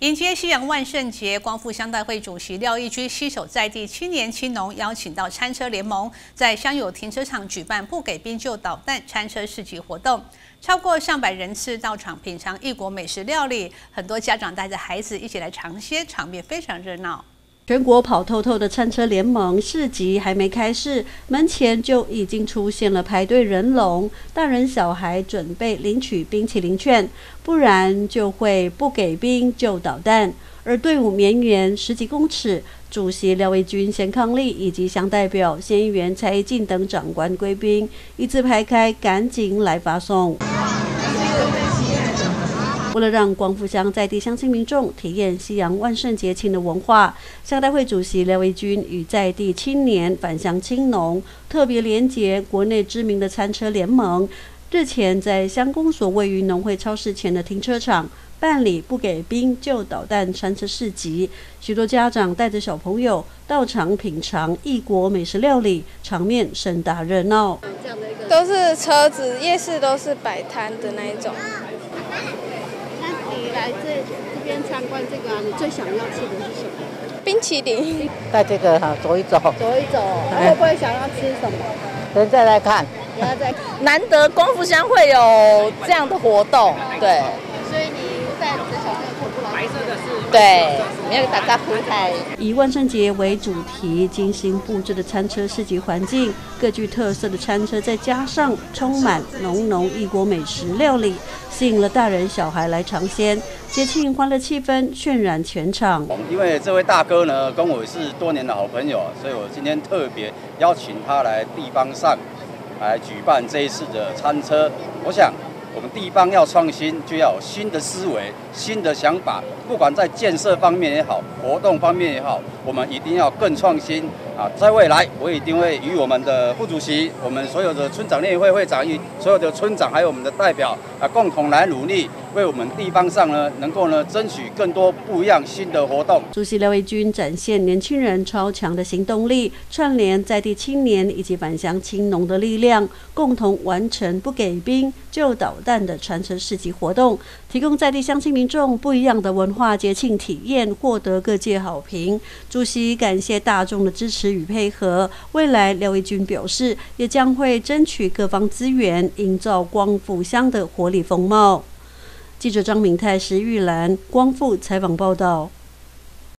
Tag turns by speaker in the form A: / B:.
A: 迎接西洋万圣节，光复乡代会主席廖义居携手在地青年青农，邀请到餐车联盟，在乡友停车场举办不给冰就导弹餐车市集活动，超过上百人次到场品尝异国美食料理，很多家长带着孩子一起来尝鲜，场面非常热闹。
B: 全国跑透透的餐车联盟市集还没开市，门前就已经出现了排队人龙，大人小孩准备领取冰淇淋券，不然就会不给冰就捣蛋。而队伍绵延十几公尺，主席廖卫军、贤康利以及乡代表县议员蔡一进等长官贵宾一字排开，赶紧来发送。为了让光复乡在地乡亲民众体验西洋万圣节庆的文化，乡代会主席廖维军与在地青年返乡青农特别联结国内知名的餐车联盟，日前在乡公所位于农会超市前的停车场办理不给冰就导弹餐车市集，许多家长带着小朋友到场品尝异国美食料理，场面盛大热闹。
C: 都是车子，夜市都是摆摊的那一种。
D: 来这这边参观这个啊，你最想要吃的是什么？
C: 冰淇淋。
E: 带这个哈走一走。
D: 走一走，会不会想要吃什么？
E: 等再来看。
F: 难得光复乡会有这样的活动，对。
D: 所以你带着小朋友徒步来。白色的是。
F: 对，没有打打铺台。
B: 以万圣节为主题，精心布置的餐车市集环境，各具特色的餐车，再加上充满浓浓异国美食料理。吸引了大人小孩来尝鲜，节庆欢乐气氛渲染全场。
G: 因为这位大哥呢，跟我是多年的好朋友，所以我今天特别邀请他来地方上来举办这一次的餐车。我想，我们地方要创新，就要有新的思维、新的想法，不管在建设方面也好，活动方面也好，我们一定要更创新。啊，在未来，我一定会与我们的副主席、我们所有的村长联会会长与所有的村长，还有我们的代表啊，共同来努力，为我们地方上呢，能够呢，争取更多不一样新的活动。
B: 主席廖维军展现年轻人超强的行动力，串联在地青年以及返乡青农的力量，共同完成不给兵就导弹的传承市集活动，提供在地乡亲民众不一样的文化节庆体验，获得各界好评。主席感谢大众的支持。与配合，未来廖一军表示，也将会争取各方资源，营造光复乡的活力风貌。记者张明泰、石玉兰、光复采访报道。